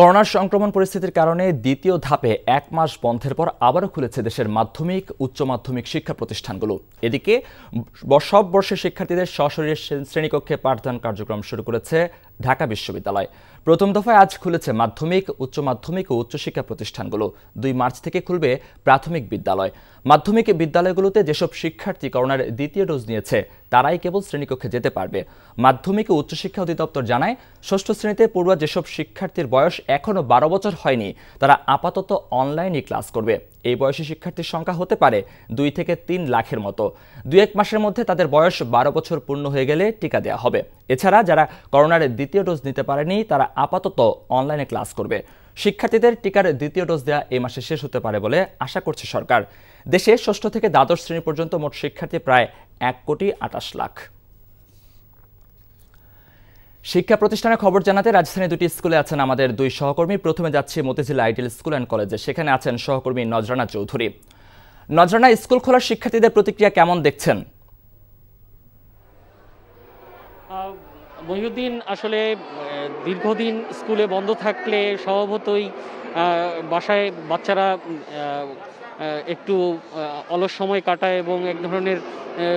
করোনার সংক্রমণ পরিস্থিতির কারণে দ্বিতীয় ধাপে এক মাস বন্ধের পর আবারও খুলেছে দেশের মাধ্যমিক, উচ্চ মাধ্যমিক শিক্ষা প্রতিষ্ঠানগুলো। এদিকে সব বর্ষের শিক্ষার্থীদের সশরীরে শ্রেণীকক্ষে পাঠদান কার্যক্রম শুরু করেছে ঢাকা বিশ্ববিদ্যালয়। প্রথম দফায় আজ খুলেছে মাধ্যমিক, উচ্চ মাধ্যমিক ও উচ্চশিক্ষা প্রতিষ্ঠানগুলো। দুই মার্চ থেকে খুলবে প্রাথমিক বিদ্যালয়। মাধ্যমিক বিদ্যালয়গুলোতে যেসব শিক্ষার্থী করোনার দ্বিতীয় ডোজ নিয়েছে, তারাই কেবল শ্রেণীকক্ষে যেতে পারবে। মাধ্যমিক ও উচ্চশিক্ষা অধিদপ্তর জানায়, ষষ্ঠ শ্রেণীতে পড়ুয়া যেসব শিক্ষার্থীর বয়স এখনও বারো বছর হয়নি, তারা আপাতত অনলাইনে ক্লাস করবে। এই বয়সী শিক্ষার্থীর সংখ্যা হতে পারে দুই থেকে তিন লাখের মতো। দুই এক মাসের মধ্যে তাদের বয়স বারো বছর পূর্ণ হয়ে গেলে টিকা দেওয়া হবে। এছাড়া যারা করোনার দ্বিতীয় ডোজ নিতে পারেনি, তারা আপাতত অনলাইনে ক্লাস করবে। শিক্ষার্থীদের টিকার দ্বিতীয় ডোজ দেওয়া এই মাসে শেষ হতে পারে বলে আশা করছে সরকার। দেশে ষষ্ঠ থেকে দ্বাদশ শ্রেণি পর্যন্ত মোট শিক্ষার্থী প্রায় এক কোটি আটাশ লাখ। শিক্ষা প্রতিষ্ঠানের খবর জানাতে রাজধানী দুটি স্কুলে আছেন আমাদের দুই সহকর্মী। প্রথমে যাচ্ছি মতিঝিল আইডিয়াল স্কুল অ্যান্ড কলেজে। সেখানে আছেন সহকর্মী নজরানা চৌধুরী। নজরানা স্কুল খোলার শিক্ষার্থীদের প্রতিক্রিয়া কেমন দেখছেন? মহিউদ্দিন, আসলে দীর্ঘদিন স্কুলে বন্ধ থাকলে স্বভাবতই বাসায় বাচ্চারা একটু অলস সময় কাটায় এবং এক ধরনের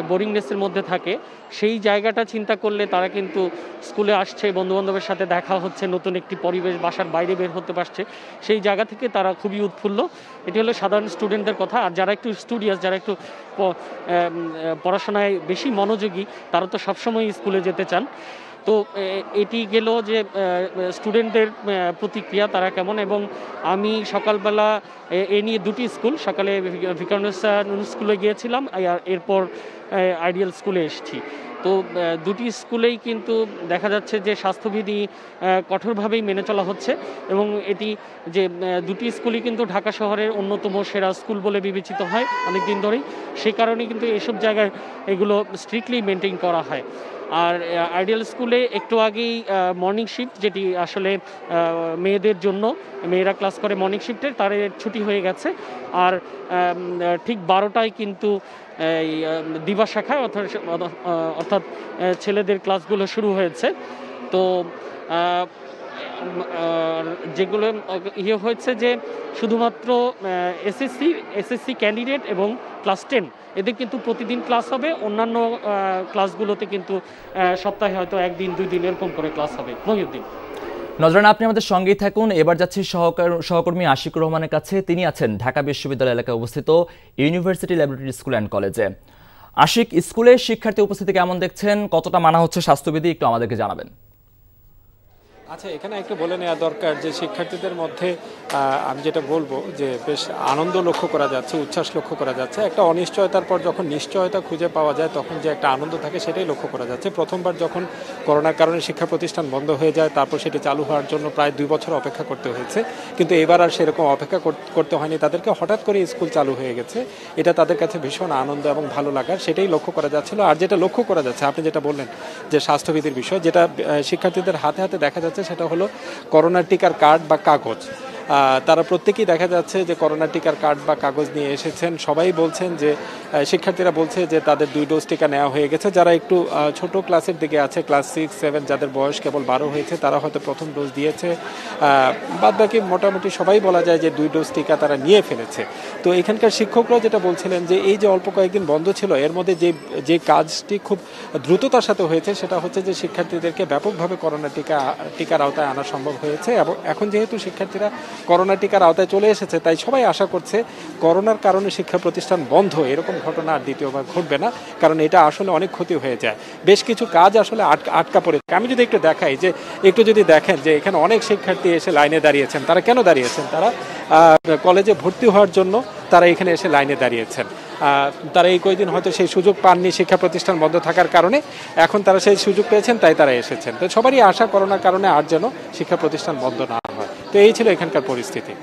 বোরিংনেসের মধ্যে থাকে। সেই জায়গাটা চিন্তা করলে তারা কিন্তু স্কুলে আসছে, বন্ধুবান্ধবের সাথে দেখা হচ্ছে, নতুন একটি পরিবেশ, বাসার বাইরে বের হতে পারছে। সেই জায়গা থেকে তারা খুবই উৎফুল্ল। এটি হলো সাধারণ স্টুডেন্টদের কথা। আর যারা একটু স্টুডিয়াস যারা একটু পড়াশোনায় বেশি মনোযোগী, তারা তো সবসময় স্কুলে যেতে চান। তো এটি গেল যে স্টুডেন্টদের প্রতিক্রিয়া তারা কেমন এবং আমি সকালবেলা, এ নিয়ে দুটি স্কুল, সকালে ভিকারনেসা স্কুলে গিয়েছিলাম এরপর আইডিয়াল স্কুলে এসেছি। তো দুটি স্কুলেই কিন্তু দেখা যাচ্ছে যে স্বাস্থ্যবিধি কঠোরভাবেই মেনে চলা হচ্ছে এবং এটি যে দুটি স্কুলই কিন্তু ঢাকা শহরের অন্যতম সেরা স্কুল বলে বিবেচিত হয় অনেক দিন ধরেই। সেই কারণে কিন্তু এসব জায়গায় এগুলো স্ট্রিক্টলি মেনটেন করা হয়। আর আইডিয়াল স্কুলে একটু আগেই মর্নিং শিফট যেটি আসলে মেয়েদের জন্য, মেয়েরা ক্লাস করে মর্নিং শিফটে তার ছুটি হয়ে গেছে। আর ঠিক বারোটায় কিন্তু, এই দিবা শাখায়, অর্থাৎ অর্থাৎ ছেলেদের ক্লাসগুলো শুরু হয়েছে। তো যেগুলো ইয়ে হয়েছে যে শুধুমাত্র এসএসসি এসএসসি ক্যান্ডিডেট এবং ক্লাস টেন এদের কিন্তু প্রতিদিন ক্লাস হবে। অন্যান্য ক্লাসগুলোতে কিন্তু সপ্তাহে হয়তো একদিন, দুই দিন এরকম করে ক্লাস হবে। মহিউদ্দিন। নজরান, আপনি আমাদের সঙ্গেই থাকুন। এবার যাচ্ছি সহকর্মী আশিক রহমানের কাছে। তিনি আছেন ঢাকা বিশ্ববিদ্যালয় এলাকায় অবস্থিত ইউনিভার্সিটি ল্যাবরেটরি স্কুল অ্যান্ড কলেজে আশিক স্কুলে শিক্ষার্থী উপস্থিতি কেমন দেখছেন? কতটা মানা হচ্ছে স্বাস্থ্যবিধি? একটু আমাদেরকে জানাবেন। আচ্ছা এখানে একটু বলে নেওয়া দরকার যে শিক্ষার্থীদের মধ্যে আমি যেটা বলব যে বেশ আনন্দ লক্ষ্য করা যাচ্ছে, উচ্ছ্বাস লক্ষ্য করা যাচ্ছে। একটা অনিশ্চয়তার পর যখন নিশ্চয়তা খুঁজে পাওয়া যায়, তখন যে একটা আনন্দ থাকে সেটাই লক্ষ্য করা যাচ্ছে। প্রথমবার যখন করোনার কারণে শিক্ষা প্রতিষ্ঠান বন্ধ হয়ে যায়, তারপর সেটি চালু হওয়ার জন্য প্রায় দুই বছর অপেক্ষা করতে হয়েছে। কিন্তু এবার আর সেরকম অপেক্ষা করতে হয়নি। তাদেরকে হঠাৎ করে স্কুল চালু হয়ে গেছে। এটা তাদের কাছে ভীষণ আনন্দ এবং ভালো লাগার, সেটাই লক্ষ্য করা যাচ্ছিল। আর যেটা লক্ষ্য করা যাচ্ছে, আপনি যেটা বললেন যে স্বাস্থ্যবিধির বিষয়, যেটা শিক্ষার্থীদের হাতে হাতে দেখা যাচ্ছে সেটা হলো করোনা টিকার কার্ড বা কাগজ। তারা প্রত্যেকেই দেখা যাচ্ছে যে করোনা টিকার কার্ড বা কাগজ নিয়ে এসেছেন। সবাই বলছেন যে শিক্ষার্থীরা বলছে যে তাদের দুই ডোজ টিকা নেওয়া হয়ে গেছে। যারা একটু ছোট ক্লাসের দিকে আছে, ক্লাস সিক্স, সেভেন, যাদের বয়স কেবল বারো হয়েছে, তারা হয়তো প্রথম ডোজ দিয়েছে। বাদ বাকি মোটামুটি সবাই বলা যায় যে দুই ডোজ টিকা তারা নিয়ে ফেলেছে। তো এখানকার শিক্ষকরাও যেটা বলছিলেন যে, এই যে অল্প কয়েকদিন বন্ধ ছিল, এর মধ্যে যে যে কাজটি খুব দ্রুততার সাথে হয়েছে, সেটা হচ্ছে যে শিক্ষার্থীদেরকে ব্যাপকভাবে করোনা টিকা, টিকার আওতায় আনা সম্ভব হয়েছে। এবং এখন যেহেতু শিক্ষার্থীরা করোনা টিকার আওতায় চলে এসেছে, তাই সবাই আশা করছে করোনার কারণে শিক্ষা প্রতিষ্ঠান বন্ধ। এরকম ঘটনা আর দ্বিতীয়বার ঘটবে না, কারণ এটা আসলে অনেক ক্ষতি হয়ে যায়। বেশ কিছু কাজ আসলে আটকা পড়েছে। আমি যদি একটু দেখাই যে, একটু যদি দেখেন যে, এখানে অনেক শিক্ষার্থী এসে লাইনে দাঁড়িয়েছেন। তারা কেন দাঁড়িয়েছেন? তারা কলেজে ভর্তি হওয়ার জন্য তারা এখানে এসে লাইনে দাঁড়িয়েছেন। তারা এই কয়েকদিন হয়তো সেই সুযোগ পাননি শিক্ষা প্রতিষ্ঠান বন্ধ থাকার কারণে। এখন তারা সেই সুযোগ পেয়েছেন, তাই তারা এসেছেন। তো সবারই আশা করোনার কারণে আর যেন শিক্ষা প্রতিষ্ঠান বন্ধ না হয়। তো এই ছিল এখানকার পরিস্থিতি।